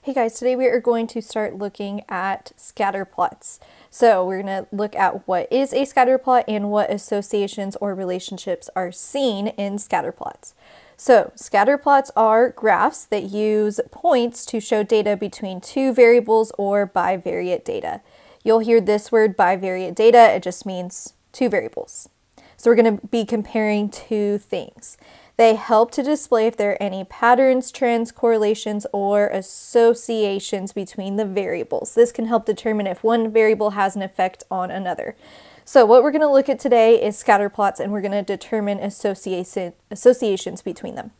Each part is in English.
Hey guys, today we are going to start looking at scatter plots. So we're going to look at what is a scatter plot and what associations or relationships are seen in scatter plots. So scatter plots are graphs that use points to show data between two variables or bivariate data. You'll hear this word bivariate data, it just means two variables. So we're going to be comparing two things. They help to display if there are any patterns, trends, correlations, or associations between the variables. This can help determine if one variable has an effect on another. So what we're going to look at today is scatter plots and we're going to determine association, associations between them.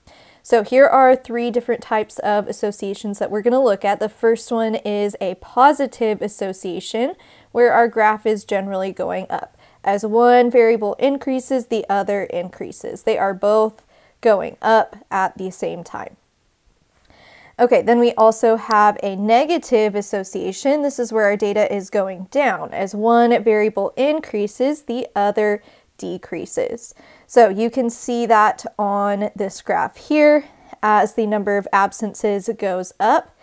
So here are three different types of associations that we're going to look at. The first one is a positive association where our graph is generally going up. As one variable increases, the other increases. They are both going up at the same time. Okay, then we also have a negative association. This is where our data is going down. As one variable increases, the other decreases. So you can see that on this graph here. As the number of absences goes up,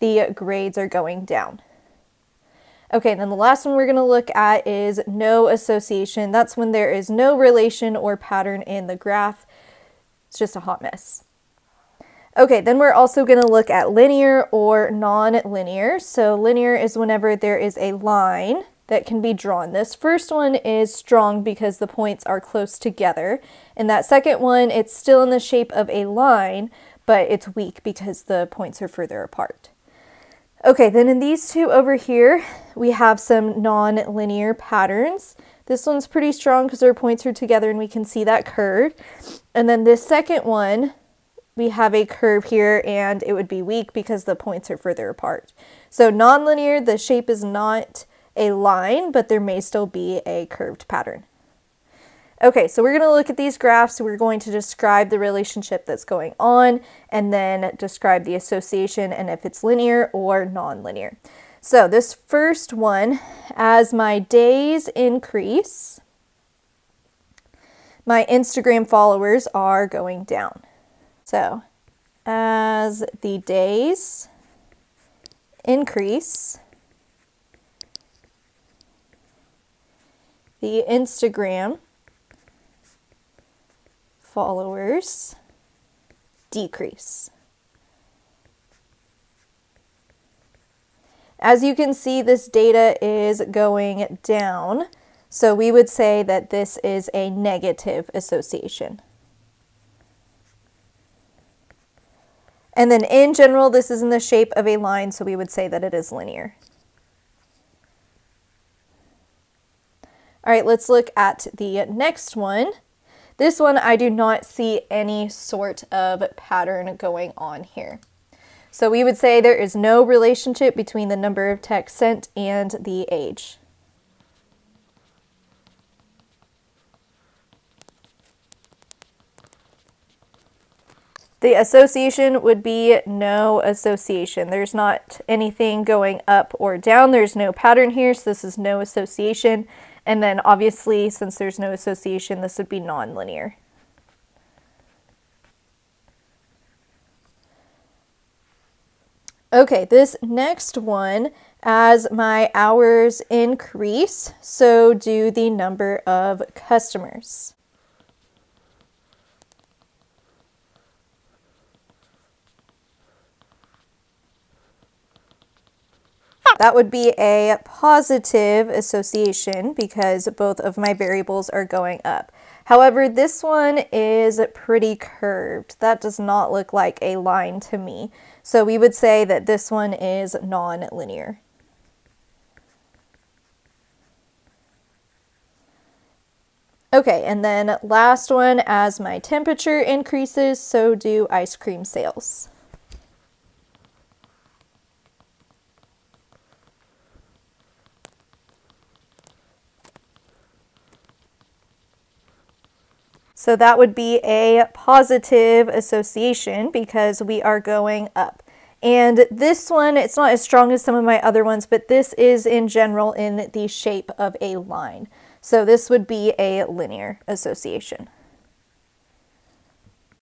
the grades are going down. Okay, then the last one we're going to look at is no association. That's when there is no relation or pattern in the graph. It's just a hot mess. Okay, then we're also going to look at linear or non-linear. So linear is whenever there is a line that can be drawn. This first one is strong because the points are close together. And that second one, it's still in the shape of a line, but it's weak because the points are further apart. Okay, then in these two over here, we have some non-linear patterns. This one's pretty strong because our points are together and we can see that curve. And then this second one, we have a curve here and it would be weak because the points are further apart. So non-linear, the shape is not a line, but there may still be a curved pattern. Okay, so we're going to look at these graphs. We're going to describe the relationship that's going on and then describe the association and if it's linear or nonlinear. So this first one, as my days increase, my Instagram followers are going down. So as the days increase, the Instagram followers decrease. As you can see, this data is going down. So we would say that this is a negative association. And then in general, this is in the shape of a line, so we would say that it is linear. All right, let's look at the next one. This one, I do not see any sort of pattern going on here. So we would say there is no relationship between the number of texts sent and the age. The association would be no association. There's not anything going up or down. There's no pattern here, so this is no association. And then obviously, since there's no association, this would be nonlinear. Okay, this next one, as my hours increase, so do the number of customers. That would be a positive association because both of my variables are going up. However, this one is pretty curved. That does not look like a line to me. So we would say that this one is non-linear. Okay, and then last one, as my temperature increases, so do ice cream sales. So that would be a positive association because we are going up. And this one, it's not as strong as some of my other ones, but this is in general in the shape of a line. So this would be a linear association.